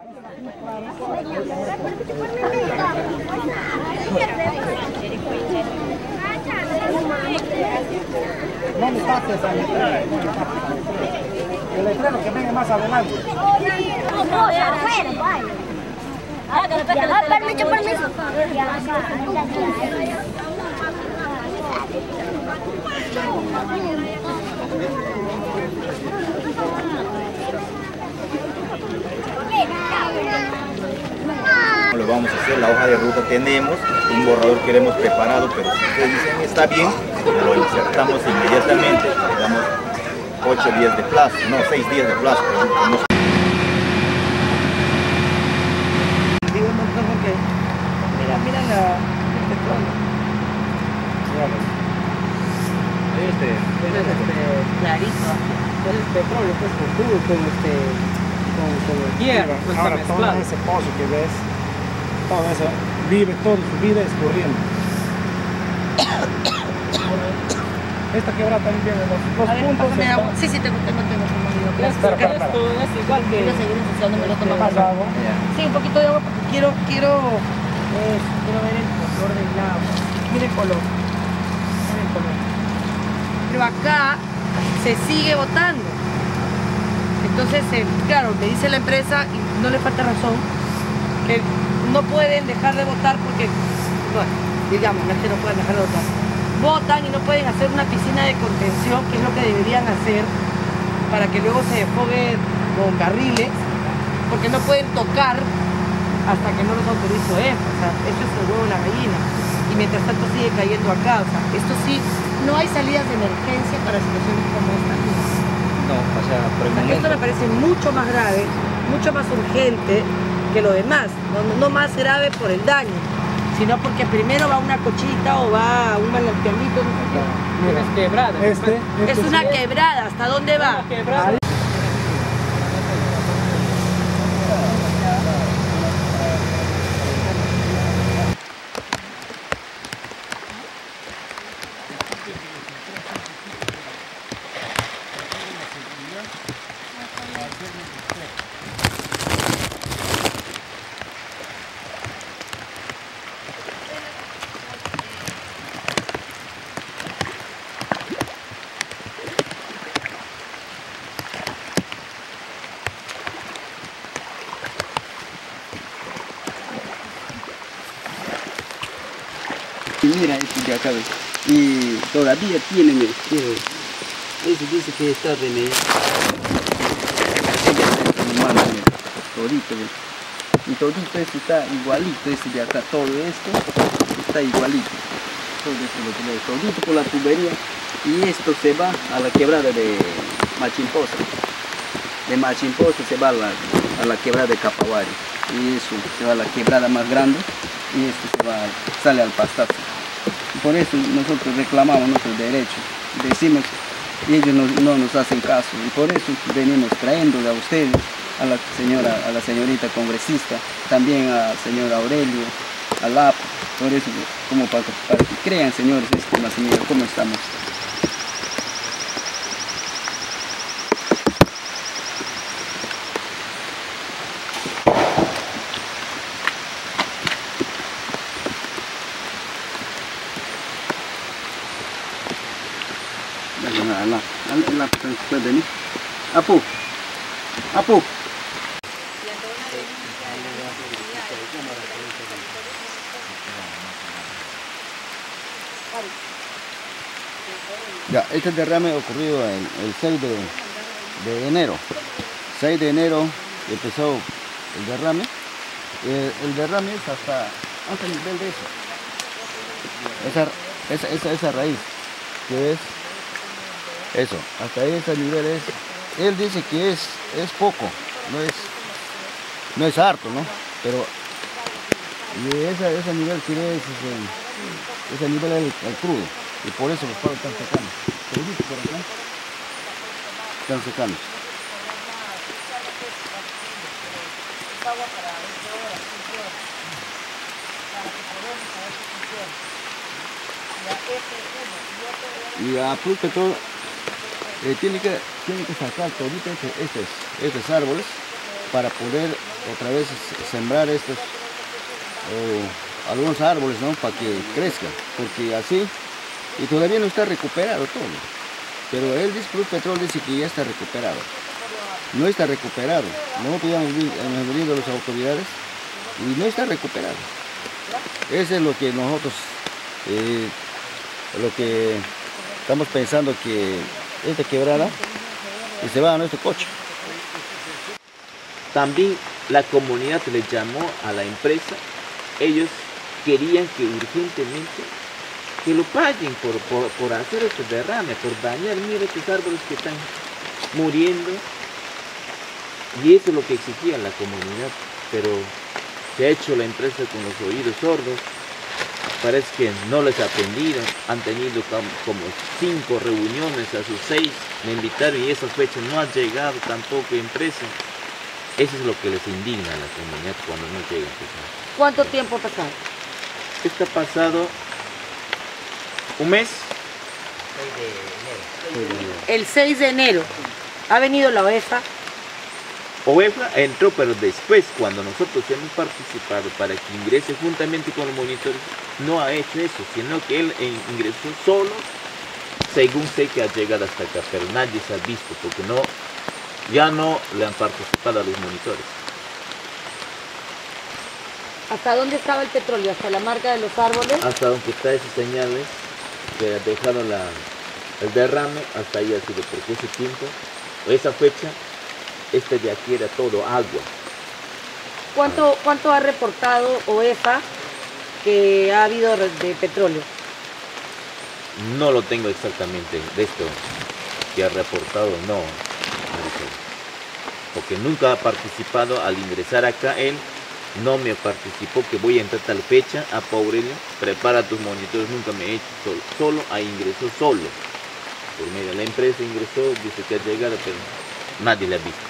No me. El letrero que venga más adelante. Vamos a hacer, la hoja de ruta tenemos, un borrador que hemos preparado, pero si ustedes dicen está bien, lo insertamos inmediatamente, le damos 8 días de plazo, no 6 días de plazo. El petróleo. Pues con crudo, con este, con, con el hierro, pues Ahora todo ese pozo que ves, todo eso, vive toda su vida escurriendo. Esta quebrada también tiene los, ver, puntos. agua. Sí, sí, tengo, tengo, tengo, como digo. Espera, Esto, espera, espera. esto es igual que... Quiero seguir ensuciando, me lo tomo Más agua. Sí, un poquito de agua porque quiero, quiero, quiero ver el color del agua. Mira el color. Mira el color. Pero acá se sigue votando. Entonces, claro, me dice la empresa, y no le falta razón, que no pueden dejar de votar porque, bueno, digamos, no es que no puedan dejar de votar. Votan y no pueden hacer una piscina de contención, que es lo que deberían hacer, para que luego se desfogue con carriles, porque no pueden tocar hasta que no los autorizo EFA. O sea, eso es el huevo de la gallina. Y mientras tanto sigue cayendo acá. O sea, esto sí, no hay salidas de emergencia para situaciones como esta. No, o sea, por el esto me parece mucho más grave, mucho más urgente que lo demás. No, no más grave por el daño, sino porque primero va una cochita o va un manantialito, no sé qué. Mira, Es quebrada. Este, Es este una sí. quebrada. ¿Hasta dónde va? Ahí. Y esto de acá. Y todavía tiene, dice que está remediado. Todito. Y todito esto está igualito, este de acá, todo esto está igualito. Todo esto lo todito por la tubería. Y esto se va a la quebrada de Machimposa. De Machimposa se va a la, a la quebrada de Capavari. Y eso se va a la quebrada más grande. Y esto se va, sale al pastazo. Por eso nosotros reclamamos nuestros derechos. Decimos, y ellos no, no nos hacen caso. Y por eso venimos trayéndole a ustedes, a la señora, a la señorita congresista, también al señor Aurelio, al AP, por eso, como para, que crean, señores, este, la señora, cómo estamos. Ala, ala, ala, puede venir. Apu, Apu. Ya, este derrame ocurrió el, el 6 de, de enero. 6 de enero empezó el derrame. Eh, el derrame es hasta, hasta el nivel de eso. Esa, esa, esa, esa raíz, que es eso, hasta ese nivel es. Él dice que es, es poco, no es, no es harto, ¿no? Pero y ese, ese nivel que es, ese, ese nivel es el, crudo. Y por eso los palos están secando. Todito por acá. Están secando. Y aparte todo, eh, tiene, que, tiene que sacar todito estos, estos árboles para poder otra vez sembrar estos o algunos árboles, ¿no? Para que crezcan, porque así, y todavía no está recuperado todo. Pero el Discruz Petrol dice que ya está recuperado. No está recuperado. Nosotros ya hemos venido a las autoridades y no está recuperado. Eso es lo que nosotros, eh, lo que estamos pensando que esta quebrada y se va a nuestro coche. También la comunidad le llamó a la empresa. Ellos querían que urgentemente que lo paguen por, por, hacer este derrame, por dañar. Mira estos árboles que están muriendo. Y eso es lo que exigía la comunidad. Pero se ha hecho la empresa con los oídos sordos. Parece que no les ha atendido. Han tenido com- como cinco reuniones a sus seis. Me invitaron y esa fecha no ha llegado tampoco empresa. Eso es lo que les indigna a la comunidad cuando no llega. ¿no? ¿Cuánto tiempo ha pasado? Esto ha pasado un mes. El 6 de enero. Ha venido la OEFA. OEFA entró, pero después, cuando nosotros hemos participado para que ingrese juntamente con los monitores, no ha hecho eso, sino que él eh, ingresó solo, según sé que ha llegado hasta acá, pero nadie se ha visto, porque no, ya no le han participado a los monitores. ¿Hasta dónde estaba el petróleo? ¿Hasta la marca de los árboles? Hasta donde está esas señales que ha dejado la, el derrame, hasta ahí ha sido, porque ese tiempo, o esa fecha, este de aquí era todo agua. ¿Cuánto, cuánto ha reportado OEFA que ha habido de petróleo? No lo tengo exactamente de esto que ha reportado, no. Porque nunca ha participado al ingresar acá él, no me participó que voy a entrar tal fecha a Pobrello, prepara tus monitores, nunca me he hecho solo, solo ahí ingresó solo. Por medio de la empresa ingresó, dice que ha llegado, pero nadie le ha visto.